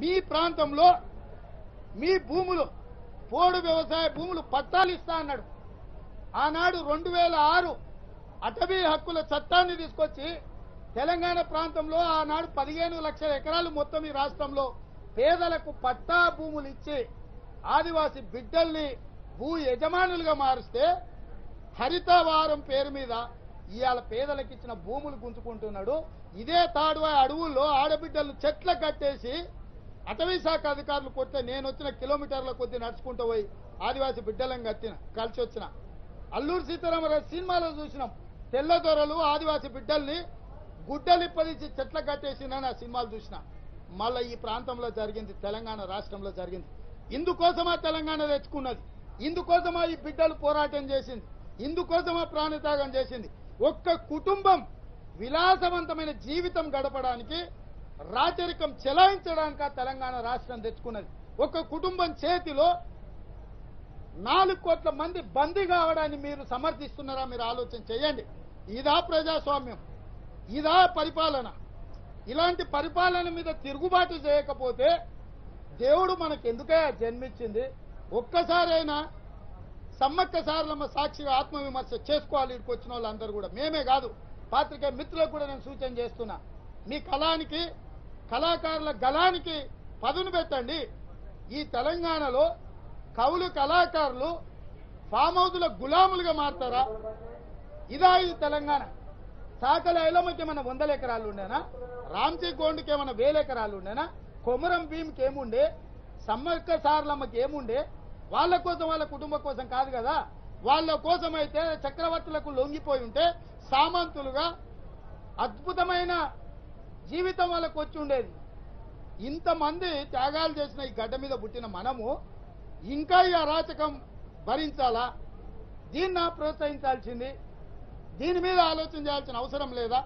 మీ ప్రాంతంలో మీ భూములు పోడు వ్యవసాయ భూములు పట్టాలు ఇస్తా అన్నాడు. ఆనాడు రెండు వేల ఆరు అటవీ హక్కుల చట్టాన్ని తీసుకొచ్చి తెలంగాణ ప్రాంతంలో ఆనాడు పదిహేను లక్షల ఎకరాలు మొత్తం ఈ రాష్ట్రంలో పేదలకు పట్టా భూములు ఇచ్చి ఆదివాసి బిడ్డల్ని భూ యజమానులుగా మారిస్తే హరితవారం పేరు మీద ఇవాళ పేదలకు ఇచ్చిన భూములు గుంజుకుంటున్నాడు. ఇదే తాడువా అడవుల్లో ఆడబిడ్డలు చెట్ల కట్టేసి అటవీ శాఖ అధికారులు కొడితే నేను వచ్చిన కిలోమీటర్ల కొద్ది నడుచుకుంటూ పోయి ఆదివాసి బిడ్డలం కట్టిన కలిసి వచ్చిన అల్లూరు సీతారామరాజు సినిమాలో చూసినాం. తెల్లదొరలు ఆదివాసి బిడ్డల్ని గుడ్డలిప్పదీసి చెట్ల కట్టేసిందని ఆ సినిమాలు చూసిన. మళ్ళీ ఈ ప్రాంతంలో జరిగింది తెలంగాణ రాష్ట్రంలో జరిగింది. ఇందుకోసమా తెలంగాణ తెచ్చుకున్నది? ఇందుకోసమా ఈ బిడ్డలు పోరాటం చేసింది? ఇందుకోసమా ప్రాణత్యాగం చేసింది? ఒక్క కుటుంబం విలాసవంతమైన జీవితం గడపడానికి రాచరికం చెలాయించడానిక తెలంగాణ రాష్ట్రం తెచ్చుకున్నది? ఒక కుటుంబం చేతిలో నాలుగు కోట్ల మంది బందీ కావడాన్ని మీరు సమర్థిస్తున్నారా? మీరు ఆలోచన చేయండి. ఇదా ప్రజాస్వామ్యం. ఇదా పరిపాలన. ఇలాంటి పరిపాలన మీద తిరుగుబాటు చేయకపోతే దేవుడు మనకు ఎందుకే జన్మించింది ఒక్కసారైనా సమ్మక్క సారలమ్మ సాక్షిగా ఆత్మవిమర్శ చేసుకోవాలి ఇక్కడికి వచ్చిన వాళ్ళందరూ కూడా. మేమే కాదు. పాత్రికే మిత్రులకు కూడా నేను సూచన చేస్తున్నా. మీ కళానికి కళాకారుల గళానికి పదును పెట్టండి. ఈ తెలంగాణలో కవులు కళాకారులు ఫామ్ హౌస్ల గులాములుగా మారుతారా? ఇదా ఇది తెలంగాణ. సాకల ఐలమ్మకి ఏమైనా వందల ఎకరాలు ఉండేనా? రామ్జీ గోండ్కి ఏమైనా వేల ఎకరాలు ఉండేనా? కొమరం భీమ్కి ఏముండే? సమ్మక్క సార్లమ్మకి ఏముండే? వాళ్ళ కోసం వాళ్ళ కుటుంబం కోసం కాదు కదా? వాళ్ళ కోసం అయితే చక్రవర్తులకు లొంగిపోయి ఉంటే సామంతులుగా అద్భుతమైన జీవితం వాళ్ళకు వచ్చి ఉండేది. ఇంతమంది త్యాగాలు చేసిన ఈ గడ్డ మీద పుట్టిన మనము ఇంకా ఈ అరాచకం భరించాలా? దీన్ని ప్రోత్సహించాల్సింది. దీని మీద ఆలోచన చేయాల్సిన అవసరం లేదా?